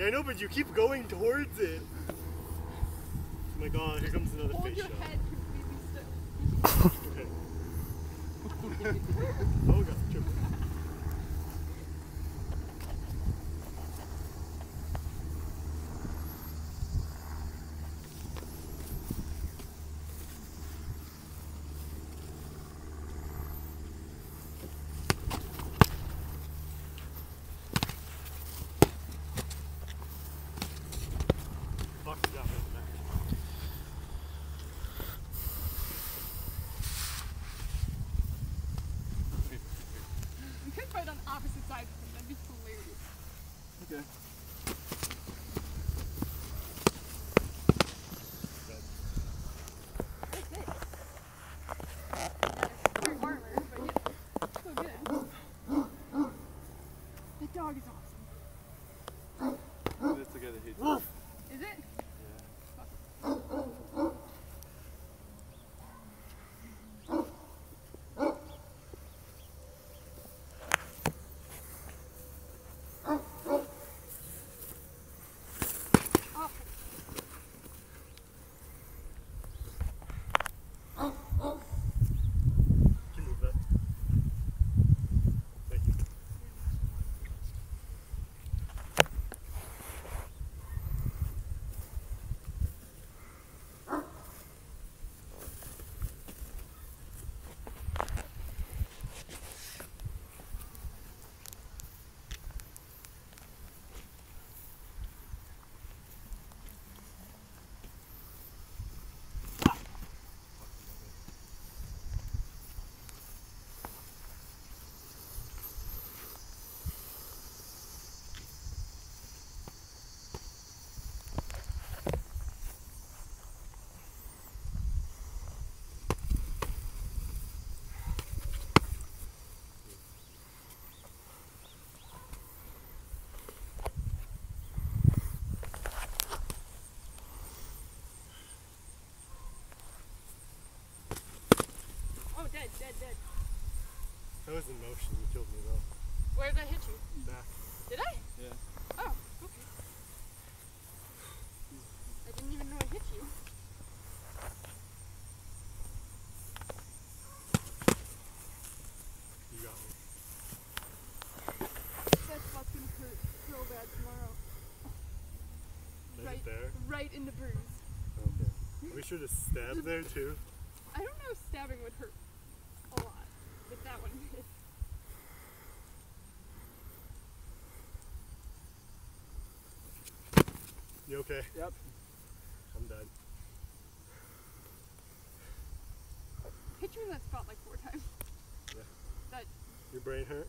Yeah, I know, but you keep going towards it. Oh my god, here comes another Hold fish your shot. head completely still. Okay. oh god, Fight on opposite sides of. That'd be hilarious. Okay. That's it. That is very armor, but yeah, still good. That dog is awesome. Put it together here. Is it? Oh, Can you move that? Thank you. oh, dead, dead, dead. I was in motion, you killed me though. Where did I hit you? Back. Did I? Yeah. Oh, okay. I didn't even know I hit you. You got me. That gonna hurt real bad tomorrow. Is Right. there? Right in the bruise. Okay. Are we sure to stab there too? I don't know if stabbing would hurt lot, but that one. You okay? Yep. I'm done. Hit you in that spot like four times. Yeah. That Your brain hurt?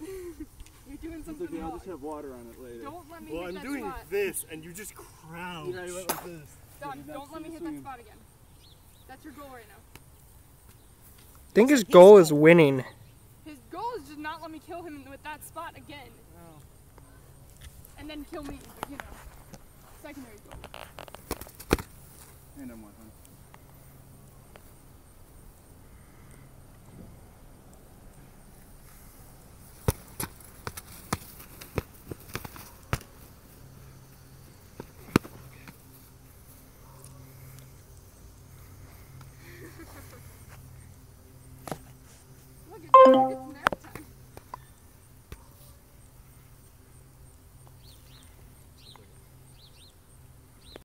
you're doing It's something okay, I'll just have water on it later. Don't let me Well, hit I'm that doing spot. this and you just crouch. Yeah, I went like this. Don, Did you not don't let me the hit that spot again. That's your goal right now. I think his goal is winning. His goal is just not let me kill him with that spot again. Oh. And then kill me, you know. Secondary goal. And I'm one, huh?